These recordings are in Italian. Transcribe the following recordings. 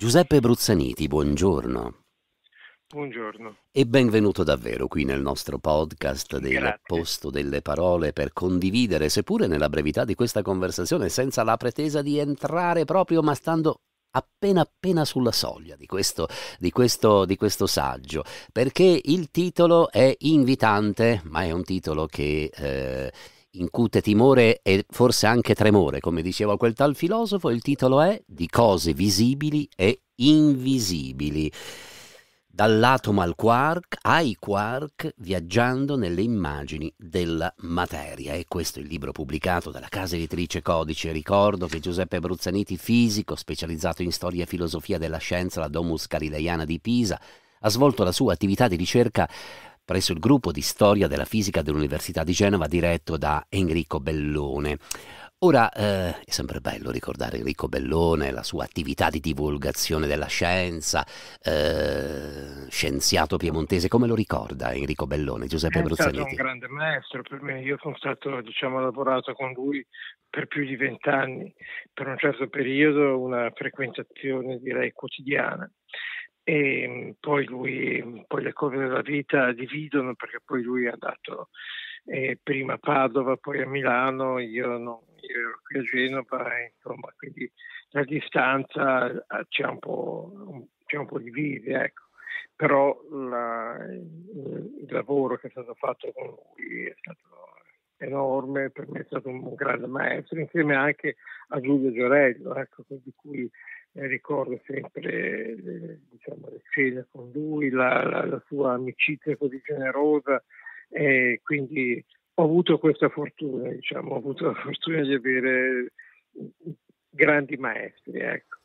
Giuseppe Bruzzaniti, buongiorno. Buongiorno. E benvenuto davvero qui nel nostro podcast del Posto delle Parole per condividere, seppure nella brevità di questa conversazione, senza la pretesa di entrare proprio, ma stando appena appena sulla soglia di questo, di, questo, di questo, saggio, perché il titolo è invitante, ma è un titolo che eh, incute timore e forse anche tremore, come diceva quel tal filosofo, il titolo è Di cose visibili e invisibili dall'atomo al quark ai quark viaggiando nelle immagini della materia. E questo è il libro pubblicato dalla casa editrice Codice. Ricordo che Giuseppe Bruzzaniti, fisico specializzato in storia e filosofia della scienza alla Domus Galileiana di Pisa, ha svolto la sua attività di ricerca presso il gruppo di storia della fisica dell'Università di Genova diretto da Enrico Bellone. Ora, eh, è sempre bello ricordare Enrico Bellone, la sua attività di divulgazione della scienza, eh, scienziato piemontese, come lo ricorda Enrico Bellone, Giuseppe Bruzzaniti? È stato un grande maestro per me, io sono stato, diciamo, lavorato con lui per più di vent'anni, per un certo periodo una frequentazione direi quotidiana e poi lui, poi le cose della vita dividono perché poi lui è andato eh, prima a Padova, poi a Milano, io non io ero qui a Genova, insomma, quindi la distanza eh, c'è un po', c'è un po divide, ecco. Però la, il, il, lavoro che è stato fatto con lui è stato enorme, per me è stato un, grande maestro, insieme anche a Giulio Giorello, ecco, di cui eh, ricordo sempre le, diciamo, le scene con lui, la, la, la sua amicizia così generosa, e quindi ho avuto questa fortuna, diciamo, ho avuto la fortuna di avere grandi maestri. Ecco.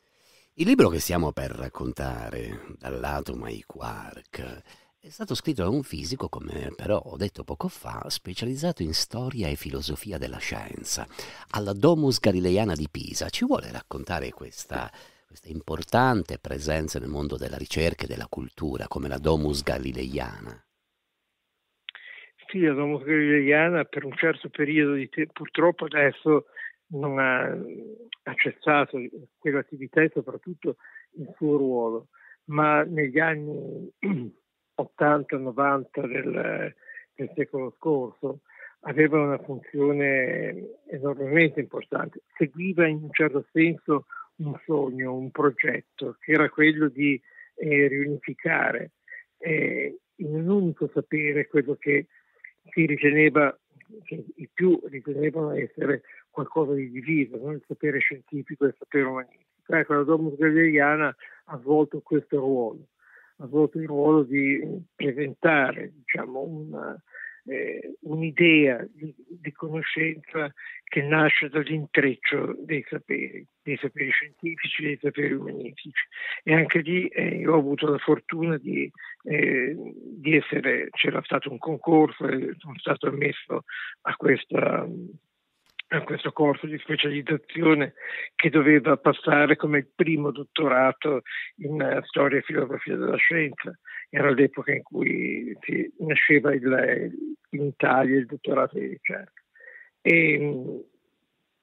Il libro che stiamo per raccontare, dall'atomo ai quark, è stato scritto da un fisico, come però ho detto poco fa, specializzato in storia e filosofia della scienza, alla Domus Galileiana di Pisa. Ci vuole raccontare questa, questa importante presenza nel mondo della ricerca e della cultura come la Domus Galileiana? Sì, la Domus per un certo periodo di tempo, purtroppo adesso non ha, ha cessato quell'attività e soprattutto il suo ruolo, ma negli anni 80-90 del, del secolo scorso aveva una funzione enormemente importante, seguiva in un certo senso un sogno, un progetto, che era quello di eh, riunificare eh, in un unico sapere quello che si riteneva che i più ritenevano essere qualcosa di diviso, non il sapere scientifico e il sapere umanistico. Ecco, la Domus Galileiana ha svolto questo ruolo, ha svolto il ruolo di presentare diciamo, una, eh, un'idea di, di, conoscenza che nasce dall'intreccio dei saperi, dei saperi scientifici, dei saperi umanistici. E anche lì eh, io ho avuto la fortuna di, eh, di essere, c'era stato un concorso e sono stato ammesso a questa a questo corso di specializzazione che doveva passare come il primo dottorato in storia e filosofia della scienza. Era l'epoca in cui nasceva il, in Italia il dottorato di ricerca. E,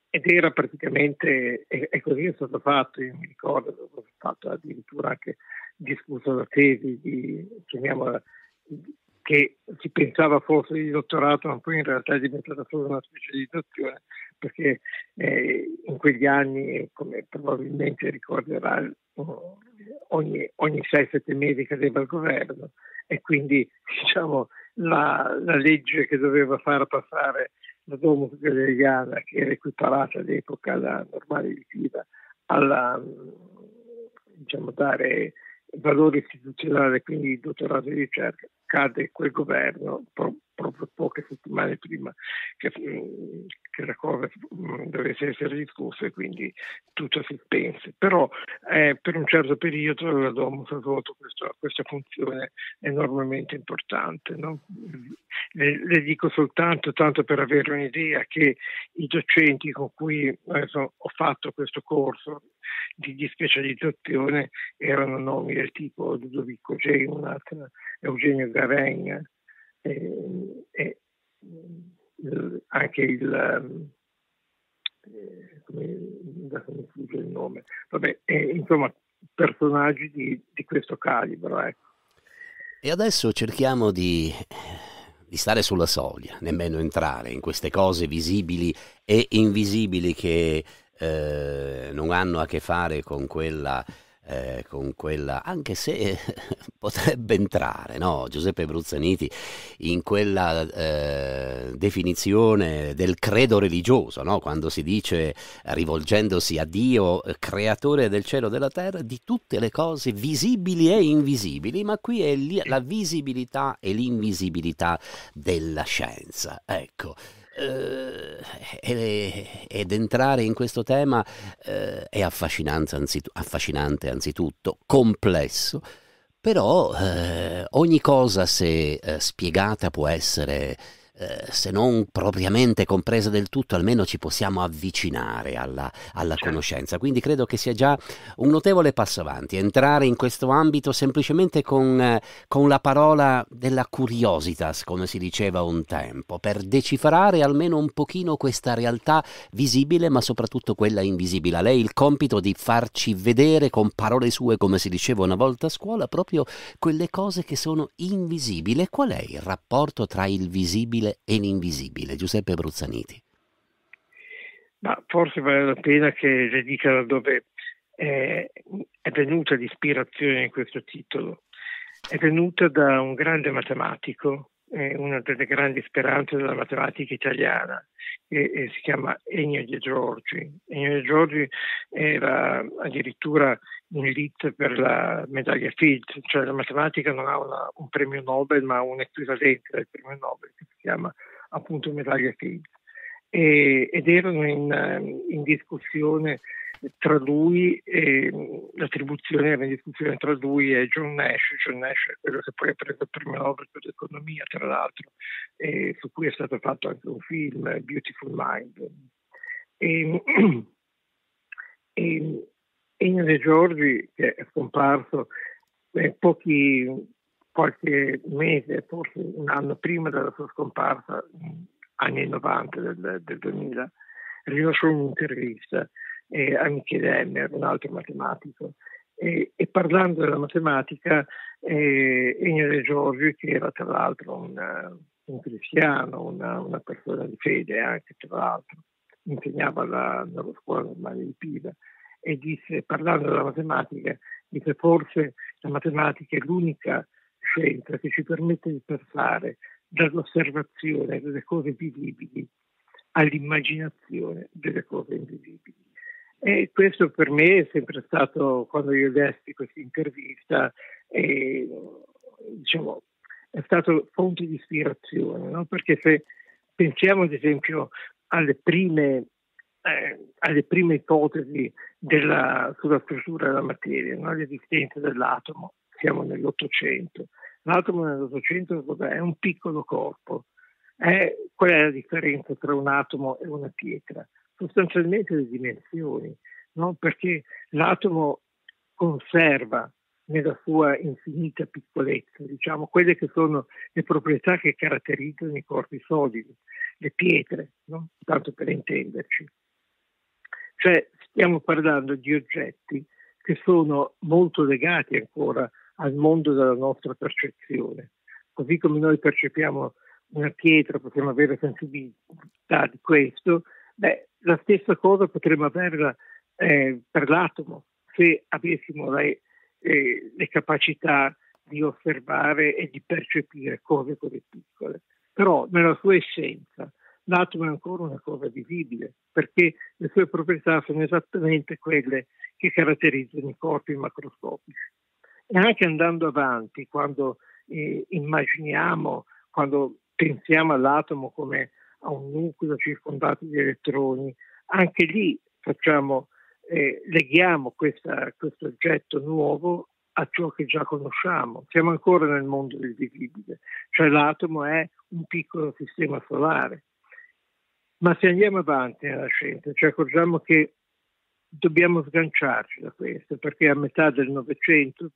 ed era praticamente, e, così è stato fatto, io mi ricordo, ho fatto addirittura anche discusso la tesi di, chiamiamola, che si pensava fosse di dottorato, ma poi in realtà è diventata solo una specializzazione, perché eh, in quegli anni, come probabilmente ricorderà, ogni, ogni 6-7 mesi cadeva il governo e quindi diciamo, la, la, legge che doveva far passare la Domus Galeriana, che era equiparata all'epoca alla normale liquida, alla diciamo, dare valore istituzionale, quindi dottorato di ricerca, cade quel governo proprio poche settimane prima che, che la cosa mm, dovesse essere discussa e quindi tutto si spense. Però eh, per un certo periodo la Domus ha svolto questo, questa funzione enormemente importante. No? Le, le, dico soltanto, tanto per avere un'idea, che i docenti con cui adesso, ho fatto questo corso di, di specializzazione erano nomi del tipo Ludovico Geunat, Eugenio Garegna, eh, e anche il eh, come, mi sfugge il nome, vabbè, eh, insomma personaggi di, di questo calibro. Ecco. E adesso cerchiamo di, di stare sulla soglia, nemmeno entrare in queste cose visibili e invisibili che eh, non hanno a che fare con quella eh, con quella, anche se eh, potrebbe entrare, no? Giuseppe Bruzzaniti, in quella eh, definizione del credo religioso, no? quando si dice, rivolgendosi a Dio, creatore del cielo e della terra, di tutte le cose visibili e invisibili, ma qui è la visibilità e l'invisibilità della scienza. Ecco. Uh, ed entrare in questo tema è affascinante, affascinante anzitutto, complesso, però ogni cosa se spiegata può essere eh, se non propriamente compresa del tutto, almeno ci possiamo avvicinare alla, alla certo. conoscenza. Quindi credo che sia già un notevole passo avanti, entrare in questo ambito semplicemente con, eh, con la parola della curiositas, come si diceva un tempo, per decifrare almeno un pochino questa realtà visibile, ma soprattutto quella invisibile. A lei il compito di farci vedere con parole sue, come si diceva una volta a scuola, proprio quelle cose che sono invisibili. Qual è il rapporto tra il visibile visibile e l'invisibile. Giuseppe Bruzzaniti. Ma forse vale la pena che le dica da dove è, è venuta l'ispirazione di questo titolo. È venuta da un grande matematico, una delle grandi speranze della matematica italiana, che si chiama Ennio De Giorgi. Ennio De Giorgi era addirittura in elite per la medaglia Fields, cioè la matematica non ha una, un premio Nobel ma un equivalente del premio Nobel che si chiama appunto medaglia Fields. E, ed erano in, in, discussione tra lui e l'attribuzione era in discussione tra lui e John Nash. John Nash è quello che poi ha preso il premio Nobel per l'economia, tra l'altro, e su cui è stato fatto anche un film, Beautiful Mind. E, e, Ennio De Giorgi, che è scomparso eh, pochi, qualche mese, forse un anno prima della sua scomparsa, anni 90 del, del 2000, rilasciò un'intervista eh, a Michele Emmer, un altro matematico, e, e parlando della matematica, eh, Ennio De Giorgi, che era tra l'altro un, un cristiano, una, una, persona di fede anche tra l'altro, insegnava alla, nella scuola normale di Pisa, e disse, parlando della matematica, disse forse la matematica è l'unica scienza che ci permette di passare dall'osservazione delle cose visibili all'immaginazione delle cose invisibili. E questo per me è sempre stato, quando io lessi questa intervista, eh, diciamo, è stato fonte di ispirazione, no? perché se pensiamo ad esempio alle prime eh, alle prime ipotesi della, sulla struttura della materia, no? l'esistenza dell'atomo, siamo nell'Ottocento. L'atomo nell'Ottocento è un piccolo corpo. È, qual è la differenza tra un atomo e una pietra? Sostanzialmente le dimensioni, no? perché l'atomo conserva nella sua infinita piccolezza, diciamo, quelle che sono le proprietà che caratterizzano i corpi solidi, le pietre, no? tanto per intenderci. Cioè stiamo parlando di oggetti che sono molto legati ancora al mondo della nostra percezione. Così come noi percepiamo una pietra, possiamo avere sensibilità di questo, beh, la stessa cosa potremmo averla eh, per l'atomo se avessimo le, eh, le capacità di osservare e di percepire cose così piccole. Però nella sua essenza l'atomo è ancora una cosa visibile, perché le sue proprietà sono esattamente quelle che caratterizzano i corpi macroscopici. E anche andando avanti, quando eh, immaginiamo, quando pensiamo all'atomo come a un nucleo circondato di elettroni, anche lì facciamo, eh, leghiamo questa, questo oggetto nuovo a ciò che già conosciamo. Siamo ancora nel mondo del visibile, cioè l'atomo è un piccolo sistema solare ma se andiamo avanti nella scienza ci accorgiamo che dobbiamo sganciarci da questo, perché a metà del Novecento,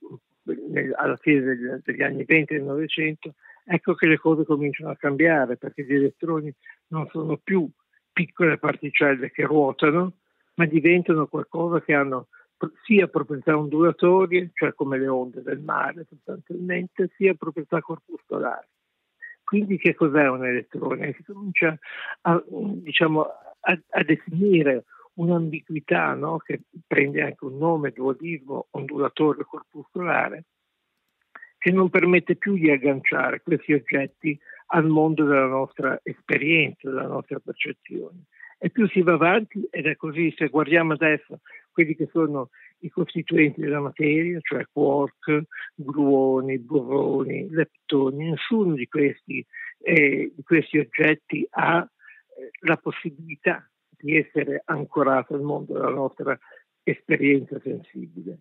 alla fine degli, anni 20 del Novecento, ecco che le cose cominciano a cambiare, perché gli elettroni non sono più piccole particelle che ruotano, ma diventano qualcosa che hanno sia proprietà ondulatorie, cioè come le onde del mare sostanzialmente, sia proprietà corpuscolari. Quindi che cos'è un elettrone? Si comincia a, diciamo, a, a definire un'ambiguità no? che prende anche un nome, dualismo ondulatorio corpuscolare, che non permette più di agganciare questi oggetti al mondo della nostra esperienza, della nostra percezione. E più si va avanti, ed è così, se guardiamo adesso quelli che sono i costituenti della materia, cioè quark, gluoni, boroni, leptoni, nessuno di questi, eh, di questi oggetti ha eh, la possibilità di essere ancorato al mondo della nostra esperienza sensibile.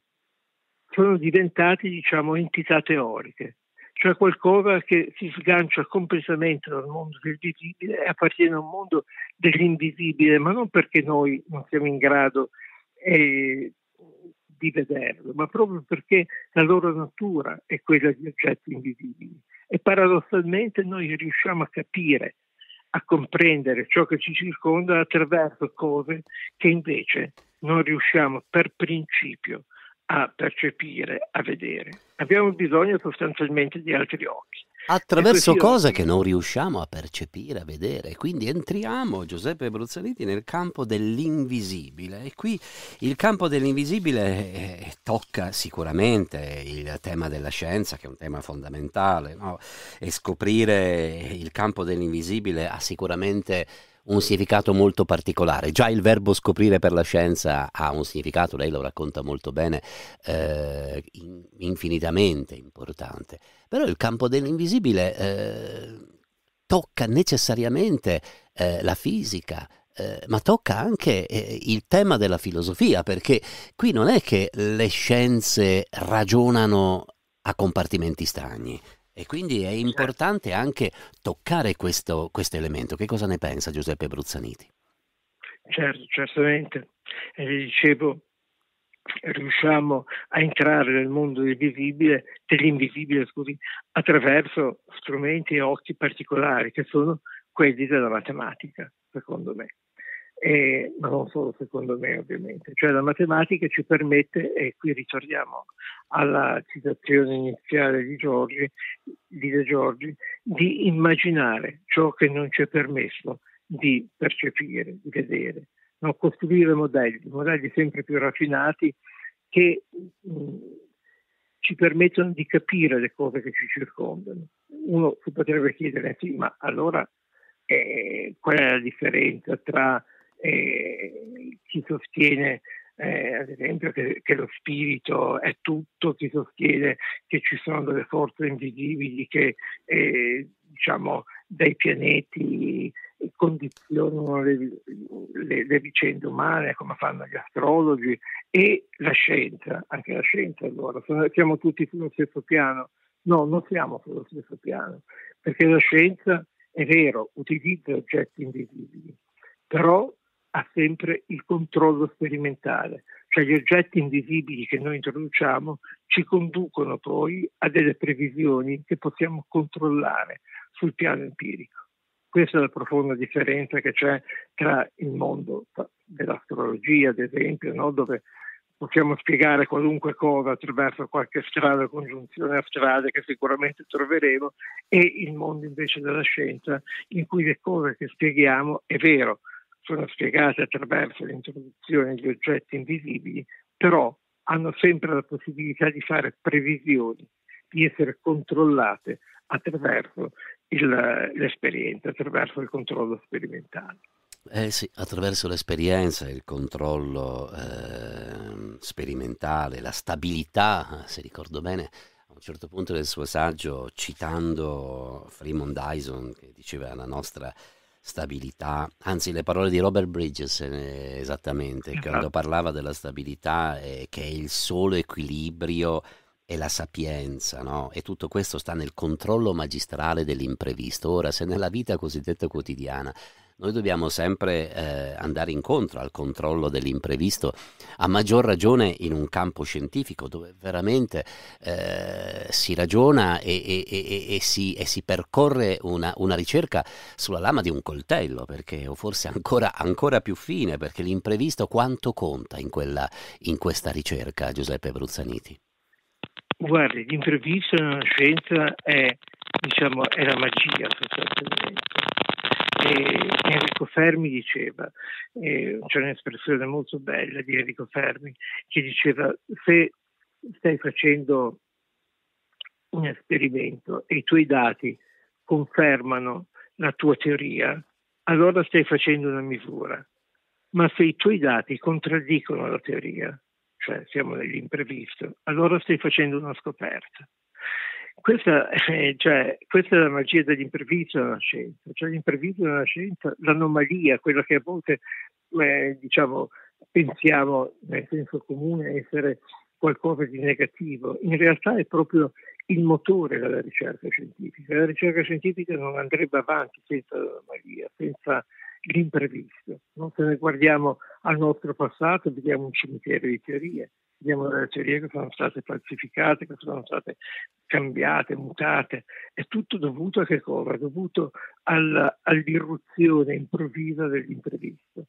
Sono diventati, diciamo, entità teoriche, cioè qualcosa che si sgancia completamente dal mondo del visibile e appartiene a un mondo dell'invisibile, ma non perché noi non siamo in grado eh, di vederlo, ma proprio perché la loro natura è quella di oggetti invisibili. E paradossalmente noi riusciamo a capire, a comprendere ciò che ci circonda attraverso cose che invece non riusciamo per principio a percepire, a vedere. Abbiamo bisogno sostanzialmente di altri occhi. Attraverso cose che non riusciamo a percepire, a vedere. Quindi entriamo, Giuseppe Bruzzaliti, nel campo dell'invisibile. E qui il campo dell'invisibile eh, tocca sicuramente il tema della scienza, che è un tema fondamentale. No? E scoprire il campo dell'invisibile ha sicuramente un significato molto particolare. Già il verbo scoprire per la scienza ha un significato, lei lo racconta molto bene, eh, infinitamente importante. Però il campo dell'invisibile eh, tocca necessariamente eh, la fisica, eh, ma tocca anche eh, il tema della filosofia, perché qui non è che le scienze ragionano a compartimenti stagni. E quindi è importante anche toccare questo, questo elemento. Che cosa ne pensa Giuseppe Bruzzaniti? Certo, certamente. E dicevo, riusciamo a entrare nel mondo del visibile, dell'invisibile, scusi, attraverso strumenti e occhi particolari che sono quelli della matematica, secondo me e, ma non solo secondo me ovviamente. Cioè la matematica ci permette, e qui ritorniamo alla citazione iniziale di, Giorgi, di De Giorgi, di immaginare ciò che non ci è permesso di percepire, di vedere, no? costruire modelli, modelli sempre più raffinati che mh, ci permettono di capire le cose che ci circondano. Uno si potrebbe chiedere, sì, ma allora eh, qual è la differenza tra chi sostiene eh, ad esempio che, che, lo spirito è tutto, chi sostiene che ci sono delle forze invisibili che eh, diciamo dai pianeti condizionano le, le, le, vicende umane come fanno gli astrologi e la scienza, anche la scienza allora, siamo tutti sullo stesso piano. No, non siamo sullo stesso piano, perché la scienza è vero, utilizza oggetti invisibili, però ha sempre il controllo sperimentale, cioè gli oggetti invisibili che noi introduciamo ci conducono poi a delle previsioni che possiamo controllare sul piano empirico. Questa è la profonda differenza che c'è tra il mondo dell'astrologia, ad esempio, no? dove possiamo spiegare qualunque cosa attraverso qualche strada, congiunzione astrale che sicuramente troveremo, e il mondo invece della scienza, in cui le cose che spieghiamo, è vero, sono spiegate attraverso l'introduzione di oggetti invisibili, però hanno sempre la possibilità di fare previsioni, di essere controllate attraverso il, l'esperienza, attraverso il controllo sperimentale. Eh sì, attraverso l'esperienza, il controllo eh, sperimentale, la stabilità, se ricordo bene, a un certo punto del suo saggio, citando Freeman Dyson, che diceva la nostra stabilità, anzi le parole di Robert Bridges eh, esattamente, esatto. quando parlava della stabilità eh, che è il solo equilibrio e la sapienza, no? E tutto questo sta nel controllo magistrale dell'imprevisto. Ora, se nella vita cosiddetta quotidiana noi dobbiamo sempre eh, andare incontro al controllo dell'imprevisto, a maggior ragione in un campo scientifico dove veramente eh, si ragiona e, e, e, e, si, si percorre una, una, ricerca sulla lama di un coltello, perché, o forse ancora, ancora più fine, perché l'imprevisto quanto conta in, quella, in questa ricerca, Giuseppe Bruzzaniti? Guardi, l'imprevisto nella scienza è, diciamo, è la magia sostanzialmente. E Enrico Fermi diceva, eh, c'è un'espressione molto bella di Enrico Fermi, che diceva se stai facendo un esperimento e i tuoi dati confermano la tua teoria, allora stai facendo una misura. Ma se i tuoi dati contraddicono la teoria, cioè siamo nell'imprevisto, allora stai facendo una scoperta. Questa, eh, cioè, questa, è la magia dell'imprevisto nella scienza, cioè l'imprevisto nella scienza, l'anomalia, quella che a volte eh, diciamo, pensiamo nel senso comune essere qualcosa di negativo, in realtà è proprio il motore della ricerca scientifica. La ricerca scientifica non andrebbe avanti senza l'anomalia, senza l'imprevisto. No? Se noi guardiamo al nostro passato, vediamo un cimitero di teorie, vediamo delle teorie che sono state falsificate, che sono state cambiate, mutate. È tutto dovuto a che cosa? È dovuto alla, all'irruzione improvvisa dell'imprevisto,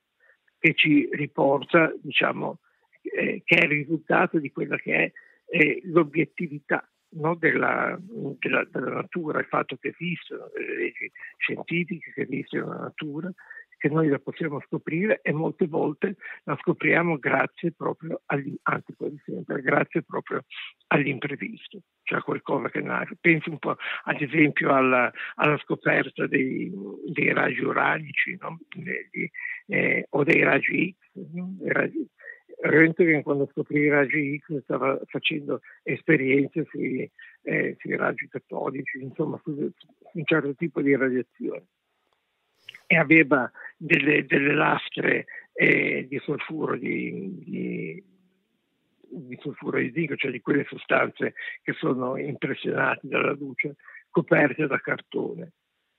che ci riporta, diciamo, eh, che è il risultato di quella che è eh, l'obiettività no, della, della, della, natura, il fatto che esistono delle leggi scientifiche, che esiste una natura che noi la possiamo scoprire e molte volte la scopriamo grazie proprio agli, anzi quasi sempre, grazie proprio all'imprevisto, cioè qualcosa che nasce. Pensi un po' ad esempio alla, alla scoperta dei, dei, raggi uranici no? Dei, eh, o dei raggi X. No? Dei raggi, Röntgen quando scoprì i raggi X stava facendo esperienze sui, eh, sui raggi cattolici, insomma su, su un certo tipo di radiazione e aveva delle, delle lastre eh, di solfuro di, di, di solfuro di zinco, cioè di quelle sostanze che sono impressionate dalla luce, coperte da cartone.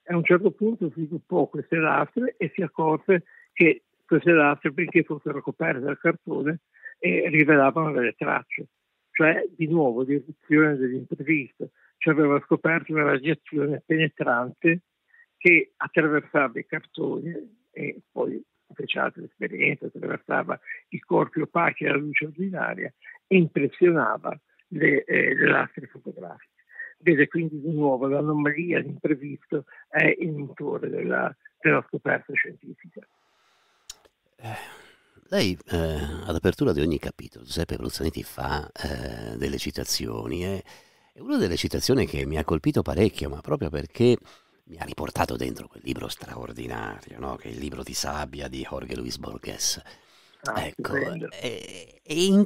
A un certo punto sviluppò queste lastre e si accorse che queste lastre, benché fossero coperte da cartone, eh, rivelavano delle tracce, cioè di nuovo di eruzione dell'imprevisto, cioè aveva scoperto una radiazione penetrante che attraversava i cartoni e poi fece altre esperienze, attraversava i corpi opachi della luce ordinaria e impressionava le, eh, le lastre fotografiche. Vede quindi di nuovo l'anomalia, l'imprevisto è il motore della, della scoperta scientifica. Eh, lei eh, ad di ogni capitolo, Giuseppe Bruzzanetti fa eh, delle citazioni e, e una delle citazioni che mi ha colpito parecchio, ma proprio perché mi ha riportato dentro quel libro straordinario, no? che è il libro di sabbia di Jorge Luis Borges. Ah, ecco, e, e in,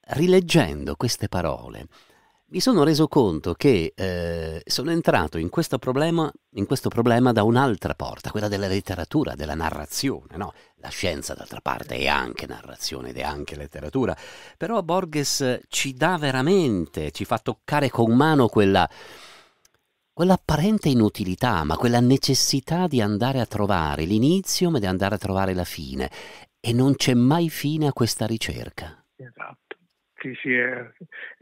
rileggendo queste parole mi sono reso conto che eh, sono entrato in questo, problema, in questo, problema, da un'altra porta, quella della letteratura, della narrazione. No? La scienza, d'altra parte, è anche narrazione ed è anche letteratura. Però Borges ci dà veramente, ci fa toccare con mano quella quell'apparente inutilità, ma quella necessità di andare a trovare l'inizio, ma di andare a trovare la fine. E non c'è mai fine a questa ricerca. Esatto. Sì, sì, è,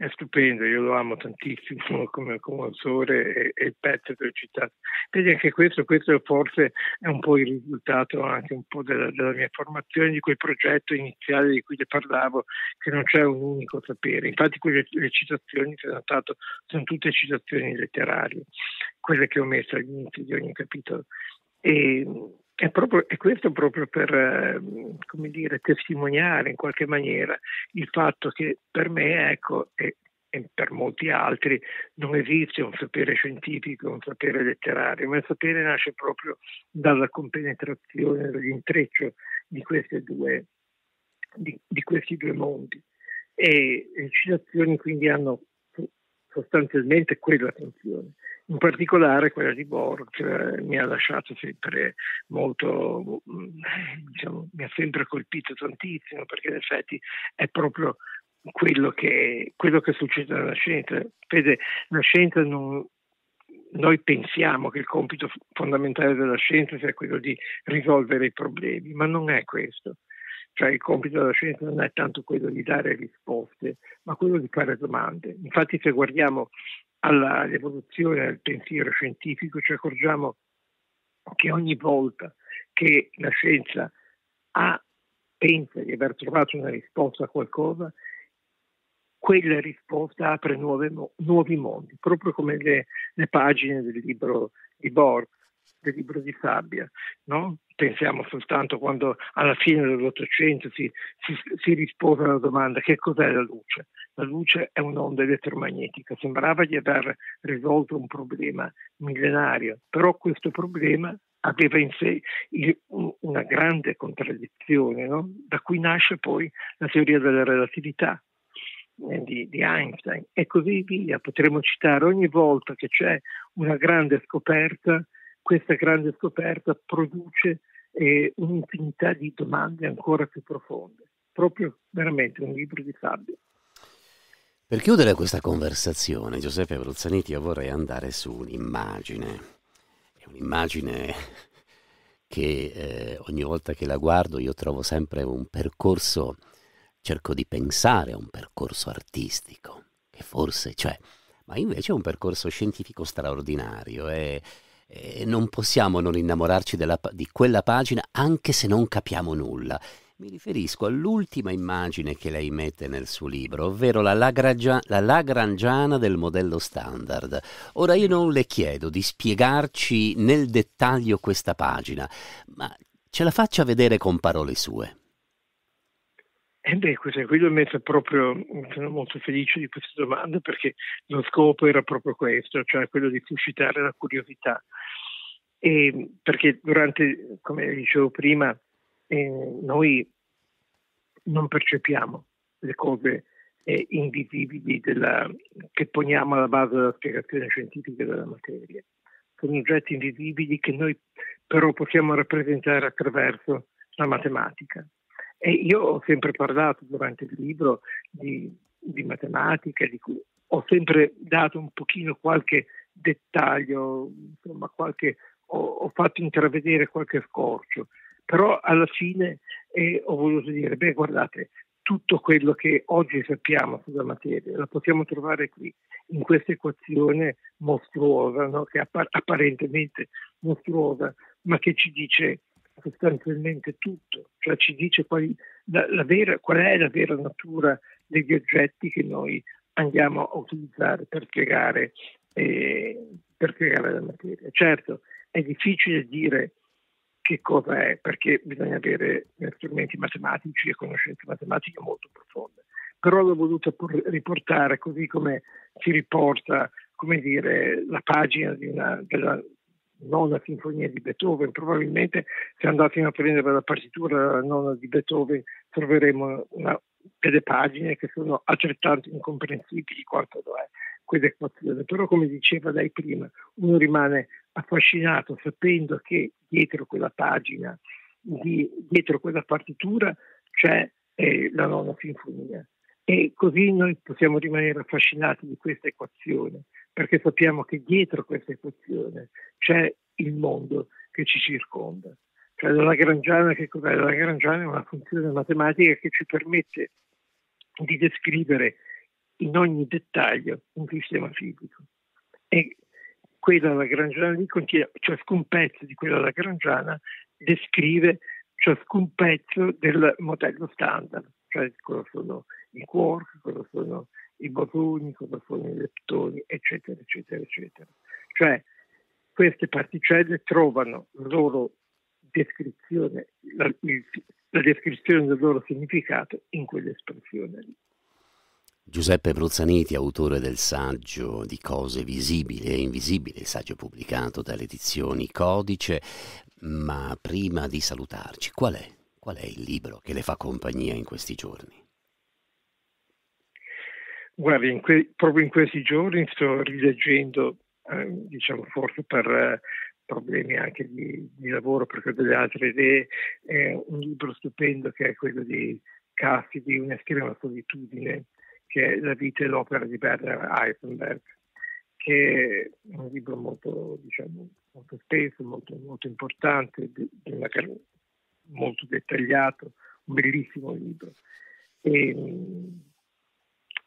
stupendo, io lo amo tantissimo come, come autore e, e, il pezzo che ho citato. Vedi anche questo, questo forse è un po' il risultato anche un po' della, della, mia formazione, di quel progetto iniziale di cui le parlavo, che non c'è un unico sapere. Infatti quelle le citazioni che ho notato sono tutte citazioni letterarie, quelle che ho messo all'inizio di ogni capitolo. E, è, proprio, è questo proprio per come dire, testimoniare in qualche maniera il fatto che per me, ecco, e, e per molti altri, non esiste un sapere scientifico, un sapere letterario, ma il sapere nasce proprio dalla compenetrazione, dall'intreccio di, due, di, di questi due mondi. E le citazioni quindi hanno sostanzialmente quella funzione in particolare quella di Borg eh, mi ha lasciato sempre molto, mm, diciamo, mi ha sempre colpito tantissimo perché in effetti è proprio quello che, quello che succede nella scienza. Vede, la scienza non, noi pensiamo che il compito fondamentale della scienza sia quello di risolvere i problemi, ma non è questo. Cioè il compito della scienza non è tanto quello di dare risposte, ma quello di fare domande. Infatti se guardiamo all'evoluzione del pensiero scientifico ci accorgiamo che ogni volta che la scienza ha, pensa di aver trovato una risposta a qualcosa, quella risposta apre nuove, nuovi mondi, proprio come le, le pagine del libro di Borg del libro di Sabbia. No? Pensiamo soltanto quando alla fine dell'Ottocento si, si, si, rispose alla domanda che cos'è la luce. La luce è un'onda elettromagnetica, sembrava di aver risolto un problema millenario, però questo problema aveva in sé una grande contraddizione, no? da cui nasce poi la teoria della relatività. Eh, di, di, Einstein e così via. Potremmo citare ogni volta che c'è una grande scoperta, questa grande scoperta produce eh, un'infinità di domande ancora più profonde. Proprio veramente un libro di sabbia. Per chiudere questa conversazione, Giuseppe Bruzzaniti, io vorrei andare su un'immagine. È un'immagine che eh, ogni volta che la guardo io trovo sempre un percorso, cerco di pensare a un percorso artistico, che forse c'è, ma invece è un percorso scientifico straordinario e e non possiamo non innamorarci della, di quella pagina anche se non capiamo nulla. Mi riferisco all'ultima immagine che lei mette nel suo libro, ovvero la, Lagrangia, la Lagrangiana del modello standard. Ora io non le chiedo di spiegarci nel dettaglio questa pagina, ma ce la faccia vedere con parole sue. Eh beh, questo qui l'ho proprio, sono molto felice di questa domanda perché lo scopo era proprio questo, cioè quello di suscitare la curiosità. E perché durante, come dicevo prima, eh, noi non percepiamo le cose eh, invisibili della, che poniamo alla base della spiegazione scientifica della materia. Sono oggetti invisibili che noi però possiamo rappresentare attraverso la matematica. E io ho sempre parlato durante il libro di, di matematica, di cui ho sempre dato un pochino qualche dettaglio, insomma, qualche, ho, ho, fatto intravedere qualche scorcio, però alla fine eh, ho voluto dire, beh guardate, tutto quello che oggi sappiamo sulla materia la possiamo trovare qui, in questa equazione mostruosa, no? che è appar- apparentemente mostruosa, ma che ci dice sostanzialmente tutto, cioè ci dice quali, la, la vera, qual è la vera natura degli oggetti che noi andiamo a utilizzare per spiegare, eh, per spiegare la materia. Certo, è difficile dire che cosa è, perché bisogna avere strumenti matematici e conoscenze matematiche molto profonde. Però l'ho voluto riportare così come si riporta, come dire, la pagina una, della, nona sinfonia di Beethoven. Probabilmente se andassimo a prendere la partitura della nona di Beethoven troveremo una, delle pagine che sono altrettanto incomprensibili quanto lo è quell'equazione. Però come diceva lei prima, uno rimane affascinato sapendo che dietro quella pagina, di, dietro quella partitura c'è eh, la nona sinfonia. E così noi possiamo rimanere affascinati di questa equazione, perché sappiamo che dietro questa equazione c'è il mondo che ci circonda. Cioè la Lagrangiana, che cos'è? La Lagrangiana è una funzione matematica che ci permette di descrivere in ogni dettaglio un sistema fisico. E quella Lagrangiana lì contiene, ciascun pezzo di quella Lagrangiana descrive ciascun pezzo del modello standard, cioè sono i quark, cosa sono i bosoni, cosa sono i leptoni, eccetera, eccetera, eccetera. Cioè queste particelle trovano la loro descrizione, la, la descrizione del loro significato in quell'espressione lì. Giuseppe Bruzzaniti, autore del saggio di cose visibili e invisibili, il saggio pubblicato dalle edizioni Codice, ma prima di salutarci, qual è, qual è il libro che le fa compagnia in questi giorni? Guardi, in que- proprio in questi giorni sto rileggendo, eh, diciamo forse per eh, problemi anche di, di, lavoro, perché ho delle altre idee, eh, un libro stupendo che è quello di Cassidy, Un'estrema solitudine, che è la vita e l'opera di Werner Heisenberg, che è un libro molto, diciamo, molto spesso, molto, molto importante, molto dettagliato, un bellissimo libro. E,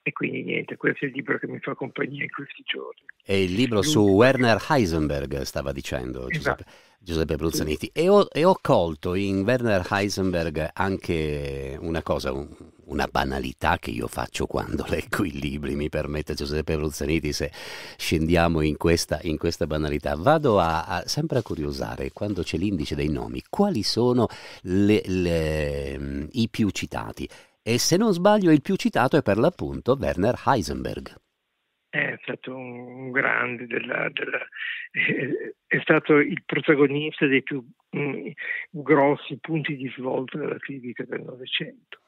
e quindi niente, questo è il libro che mi fa compagnia in questi giorni. È il libro su Werner Heisenberg, stava dicendo Giuseppe, esatto. Giuseppe Bruzzaniti. E ho, e ho, colto in Werner Heisenberg anche una cosa, un, una banalità che io faccio quando leggo i libri, mi permette Giuseppe Bruzzaniti, se scendiamo in questa, in questa banalità. Vado a, a, sempre a curiosare, quando c'è l'indice dei nomi, quali sono le, le, i più citati e se non sbaglio il più citato è per l'appunto Werner Heisenberg. È stato un grande, della, della, è stato il protagonista dei più mm, grossi punti di svolta della fisica del Novecento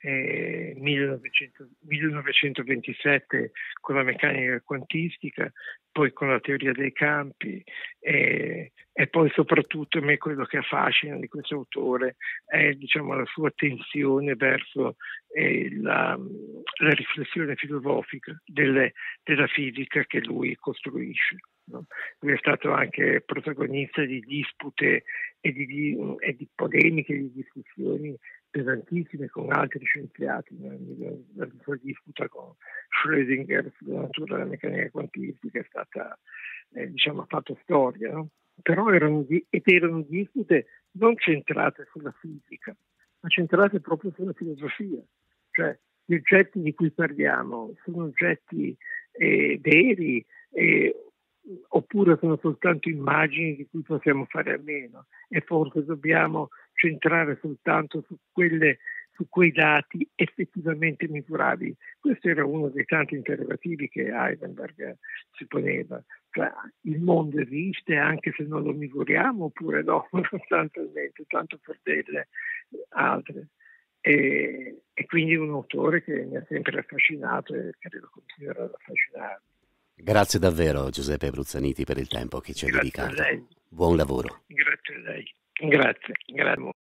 eh, 1900, 1927 con la meccanica quantistica, poi con la teoria dei campi eh, e poi soprattutto a me quello che affascina di questo autore è diciamo, la sua attenzione verso eh, la, la, riflessione filosofica delle, della fisica che lui costruisce. No? Lui è stato anche protagonista di dispute e di, di, e di polemiche, di discussioni pesantissime con altri scienziati, la disputa con Schrödinger sulla natura della meccanica quantistica è stata, eh, diciamo, ha fatto storia, no? però erano, ed erano dispute non centrate sulla fisica, ma centrate proprio sulla filosofia, cioè gli oggetti di cui parliamo sono oggetti eh, veri eh, oppure sono soltanto immagini di cui possiamo fare a meno. E forse dobbiamo centrare soltanto su, quelle, su quei dati effettivamente misurabili. Questo era uno dei tanti interrogativi che Heisenberg si poneva. Cioè, il mondo esiste anche se non lo misuriamo oppure no, sostanzialmente, tanto per delle altre. E, e, quindi un autore che mi ha sempre affascinato e credo continuerà ad affascinarmi. Grazie davvero Giuseppe Bruzzaniti per il tempo che ci ha dedicato. Buon lavoro. Grazie a lei. Grazie. Grazie.